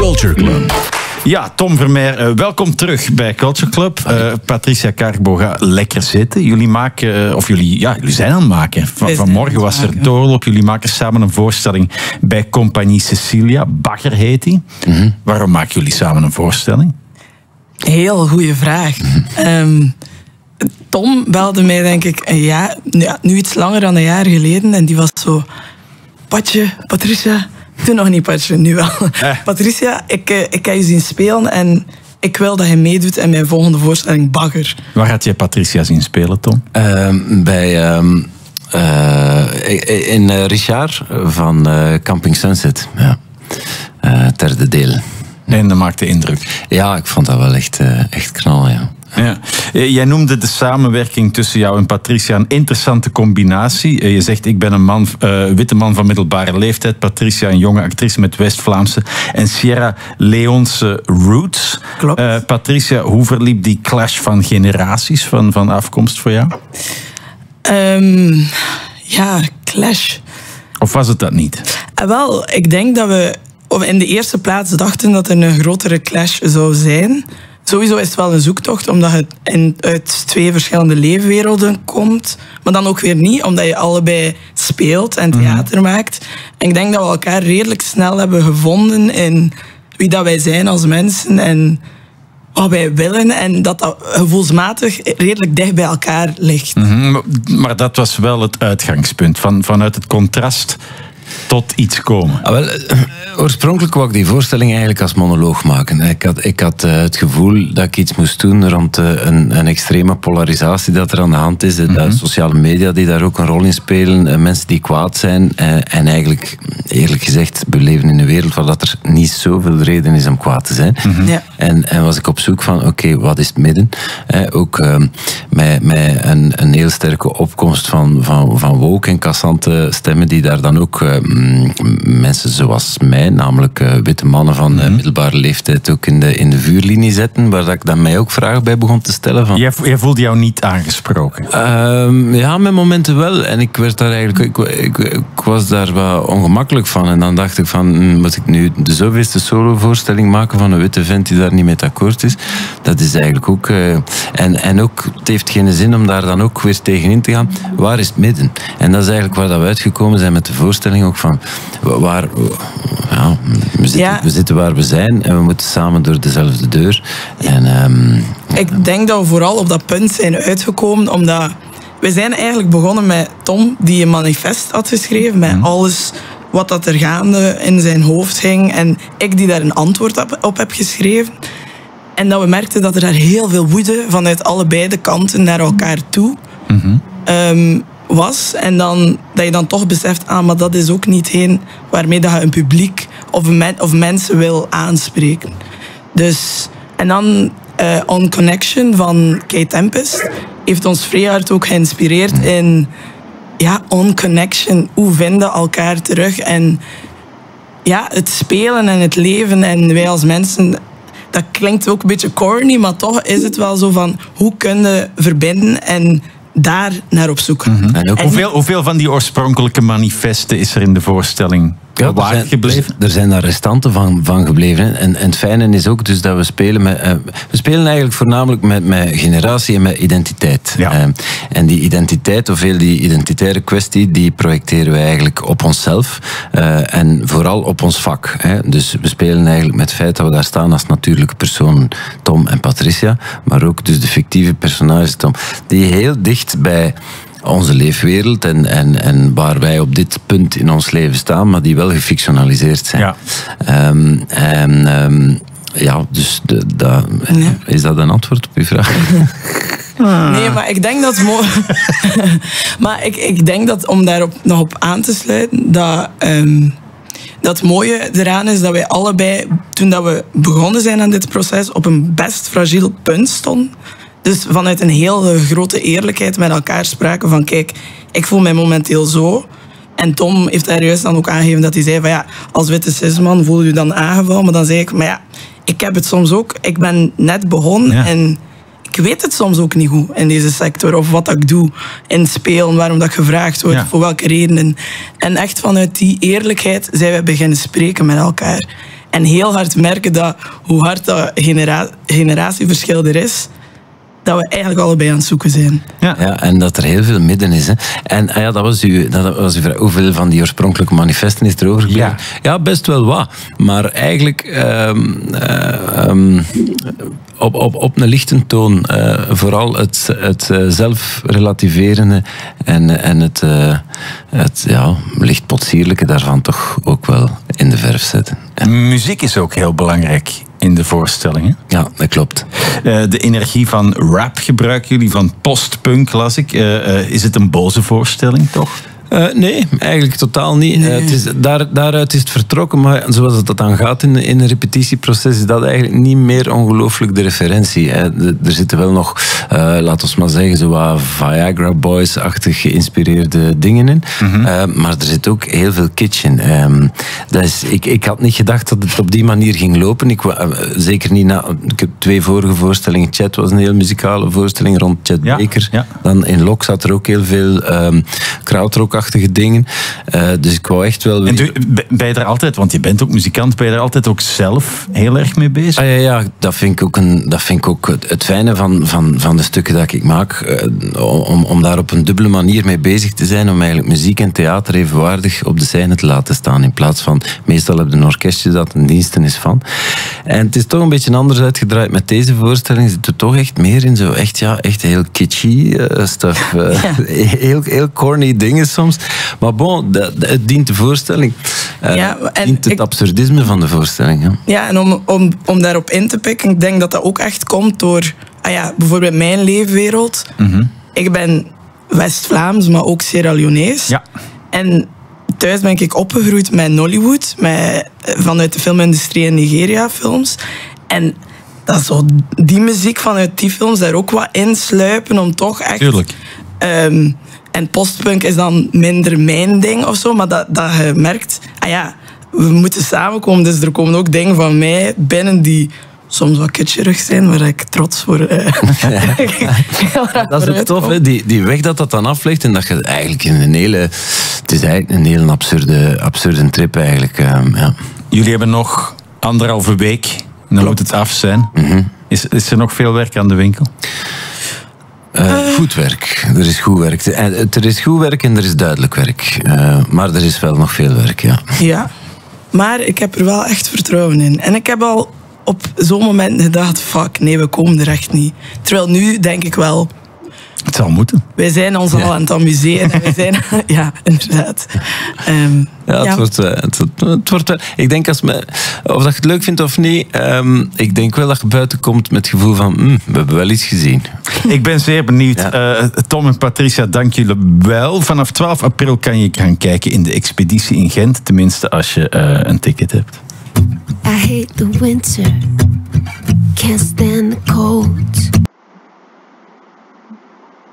Culture Club. Ja, Tom Vermeer, uh, welkom terug bij Culture Club. Uh, Patricia Kargboga, lekker zitten. Jullie maken, uh, of jullie, ja, jullie zijn aan het maken. Van, vanmorgen was er doorloop. Jullie maken samen een voorstelling bij Compagnie Cecilia. Bagger heet die. Mm -hmm. Waarom maken jullie samen een voorstelling? Heel goede vraag. um, Tom belde mij denk ik een jaar, ja, nu iets langer dan een jaar geleden. En die was zo... Patje, Patricia, toen nog niet Patje, nu wel. Eh. Patricia, ik, ik kan je zien spelen en ik wil dat hij meedoet in mijn volgende voorstelling Bagger. Waar gaat je Patricia zien spelen, Tom? Uh, bij... Um, uh, in Richard van Camping Sunset. Ja. derde deel. En dat maakte indruk. Ja, ik vond dat wel echt, echt knallen, ja. Ja. Eh, jij noemde de samenwerking tussen jou en Patricia een interessante combinatie. Eh, je zegt, ik ben een man, uh, witte man van middelbare leeftijd. Patricia, een jonge actrice met West-Vlaamse en Sierra Leonse roots. Klopt. Uh, Patricia, hoe verliep die clash van generaties van, van afkomst voor jou? Um, ja, clash. Of was het dat niet? Uh, wel, ik denk dat we in de eerste plaats dachten dat er een grotere clash zou zijn. Sowieso is het wel een zoektocht, omdat het in, uit twee verschillende leefwerelden komt. Maar dan ook weer niet, omdat je allebei speelt en mhm. theater maakt. En ik denk dat we elkaar redelijk snel hebben gevonden in wie dat wij zijn als mensen en wat wij willen. En dat dat gevoelsmatig redelijk dicht bij elkaar ligt. Mhm, maar dat was wel het uitgangspunt, van, vanuit het contrast tot iets komen? Ah, wel, eh, oorspronkelijk wou ik die voorstelling eigenlijk als monoloog maken. Ik had, ik had uh, het gevoel dat ik iets moest doen rond uh, een, een, extreme polarisatie dat er aan de hand is. Mm -hmm. sociale media die daar ook een rol in spelen. mensen die kwaad zijn. en eigenlijk, eerlijk gezegd, we leven in een wereld waar dat er niet zoveel reden is om kwaad te zijn. Mm -hmm. ja. En, en was ik op zoek van, oké, wat is het midden? ook ehm, met, met een, een heel sterke opkomst van, van, van woke en kassante stemmen die daar dan ook ehm, mensen zoals mij, namelijk uh, witte mannen van uh, middelbare leeftijd, ook in de, in de vuurlinie zetten, waar ik dan mij ook vragen bij begon te stellen. Van, jij, jij voelde jou niet aangesproken? Uh, ja, met momenten wel. En ik werd daar eigenlijk, ik, ik, ik, was daar wat ongemakkelijk van. En dan dacht ik van, mm, moet ik nu de zoveelste solo-voorstelling maken van een witte vent die daar niet mee akkoord is? Dat is eigenlijk ook... Uh, en, en ook, het heeft geen zin om daar dan ook weer tegenin te gaan. Waar is het midden? En dat is eigenlijk waar dat we uitgekomen zijn met de voorstelling ook van waar, ja, we, zitten, we zitten waar we zijn en we moeten samen door dezelfde deur. En, um, ik denk dat we vooral op dat punt zijn uitgekomen omdat we zijn eigenlijk begonnen met Tom die een manifest had geschreven met mhm. alles wat dat er gaande in zijn hoofd ging en ik die daar een antwoord op, heb geschreven. En dat we merkten dat er daar heel veel woede vanuit allebei de kanten naar elkaar toe mm was. En dan, dat je dan toch beseft, ah, maar dat is ook niet heen waarmee dat je een publiek of, men, of mensen wil aanspreken. Dus, en dan uh, On Connection van Kate Tempest heeft ons vrij hard ook geïnspireerd in ja, On Connection. Hoe vinden elkaar terug en ja, het spelen en het leven en wij als mensen dat klinkt ook een beetje corny, maar toch is het wel zo van hoe kunnen verbinden en daar naar op zoek. Mm -hmm. en hoeveel, hoeveel van die oorspronkelijke manifesten is er in de voorstelling ja, zijn, gebleven? Er zijn daar restanten van, van gebleven. En, en het fijne is ook dus dat we spelen met... Uh, we spelen eigenlijk voornamelijk met, met generatie en met identiteit. Ja. Uh, en die identiteit, of heel die identitaire kwestie, die projecteren we eigenlijk op onszelf. Uh, en vooral op ons vak. Hè. Dus we spelen eigenlijk met het feit dat we daar staan als natuurlijke persoon Tom en Patricia. Maar ook dus de fictieve personages Tom. Die heel dicht bij onze leefwereld en, en, en waar wij op dit punt in ons leven staan, maar die wel gefictionaliseerd zijn. Ja. Um, en, um, ja, dus de, is dat een antwoord op uw vraag? Nee, maar ik denk dat. maar ik, ik denk dat om daarop nog op aan te sluiten, dat. Um, dat het mooie eraan is dat wij allebei, toen dat we begonnen zijn aan dit proces, op een best fragiel punt stonden. Dus vanuit een heel grote eerlijkheid met elkaar spraken van kijk, ik voel mij momenteel zo. En Tom heeft daar juist dan ook aangegeven dat hij zei van ja, als witte cisman voel je dan aangevallen. Maar dan zei ik, maar ja, ik heb het soms ook. Ik ben net begonnen en ik weet het soms ook niet goed in deze sector. Of wat ik doe in spelen, waarom dat gevraagd wordt, voor welke redenen. En echt vanuit die eerlijkheid zijn we beginnen spreken met elkaar. En heel hard merken dat hoe hard dat genera generatieverschil er is, dat we eigenlijk allebei aan het zoeken zijn. Ja, ja en dat er heel veel midden is. Hè. En ah ja, dat was, uw, dat was uw vraag. Hoeveel van die oorspronkelijke manifesten is er overgebleven? Ja. ja, best wel wat. Maar eigenlijk... Um, um, op, op, op een lichte toon. Uh, vooral het, het uh, zelfrelativeren en, en het, uh, het ja, licht potsierlijke daarvan toch ook wel in de verf zetten. Ja. Muziek is ook heel belangrijk in de voorstellingen. Ja, dat klopt. de energie van rap gebruiken jullie, van postpunk las ik. is het een boze voorstelling toch? Uh, nee, eigenlijk totaal niet. Nee. Uh, het is, daar, daaruit is het vertrokken, maar zoals het dat dan gaat in, in een repetitieproces, is dat eigenlijk niet meer ongelooflijk de referentie. Hè. De, er zitten wel nog, uh, laten we maar zeggen, zo wat Viagra Boys-achtig geïnspireerde dingen in. Mm -hmm. maar er zit ook heel veel. Um, dat is, ik, ik had niet gedacht dat het op die manier ging lopen. Ik, zeker niet na. Ik heb twee vorige voorstellingen. Chat was een heel muzikale voorstelling rond Chat ja, Baker. Ja. Dan in Lok zat er ook heel veel um, krautrock dingen. Uh, dus ik wou echt wel... En doe, ben je er altijd, want je bent ook muzikant, ben je er altijd ook zelf heel erg mee bezig? Ah, ja, ja, dat vind ik ook, een, dat vind ik ook het, het fijne van, van, van de stukken dat ik maak. Uh, om, om daar op een dubbele manier mee bezig te zijn. Om eigenlijk muziek en theater evenwaardig op de scène te laten staan. In plaats van, meestal heb je een orkestje dat een diensten is van. En het is toch een beetje anders uitgedraaid met deze voorstelling. Zit er toch echt meer in zo echt, ja, echt heel kitschy uh, stuff. Ja. heel, heel corny dingen soms. Maar bon, dat, het dient de voorstelling. Uh, ja, en dient het absurdisme van de voorstelling. Ja, ja en om, om, om daarop in te pikken, ik denk dat dat ook echt komt door ah ja, bijvoorbeeld mijn leefwereld. Mm Ik ben West-Vlaams, maar ook Sierra Leonees. Ja. En thuis ben ik opgegroeid met Nollywood, met, vanuit de filmindustrie in Nigeria films. En dat zo, die muziek vanuit die films daar ook wat insluipen om toch echt... Tuurlijk. Um, en postpunk is dan minder mijn ding of zo, maar dat, dat je merkt, ah ja, we moeten samenkomen. Dus er komen ook dingen van mij binnen die soms wat kitscherig zijn, waar ik trots voor. Eh, dat is ook tof, hè? Die, die weg dat dat dan aflegt en dat je eigenlijk in een hele. Het is eigenlijk een hele absurde, absurde trip eigenlijk. Uh, ja. Jullie hebben nog anderhalve week, dan moet het af zijn. Mm -hmm. is, is er nog veel werk aan de winkel? Goed werk. Er is goed werk. Er is goed werk en er is duidelijk werk. Uh, maar er is wel nog veel werk, ja. Ja, maar ik heb er wel echt vertrouwen in. En ik heb al op zo'n moment gedacht: fuck, nee, we komen er echt niet. Terwijl nu denk ik wel. Het zal moeten. Wij zijn ons al aan het amuseren. wij zijn, ja, inderdaad. Um, ja, het, Wordt, het, het, wordt Ik denk, als me, of dat je het leuk vindt of niet, um, ik denk wel dat je buiten komt met het gevoel van, mm, we hebben wel iets gezien. Ik ben zeer benieuwd. Ja. Uh, Tom en Patricia, dank jullie wel. Vanaf 12 april kan je gaan kijken in de expeditie in Gent. Tenminste, als je uh, een ticket hebt. I hate the winter. Can't stand the cold.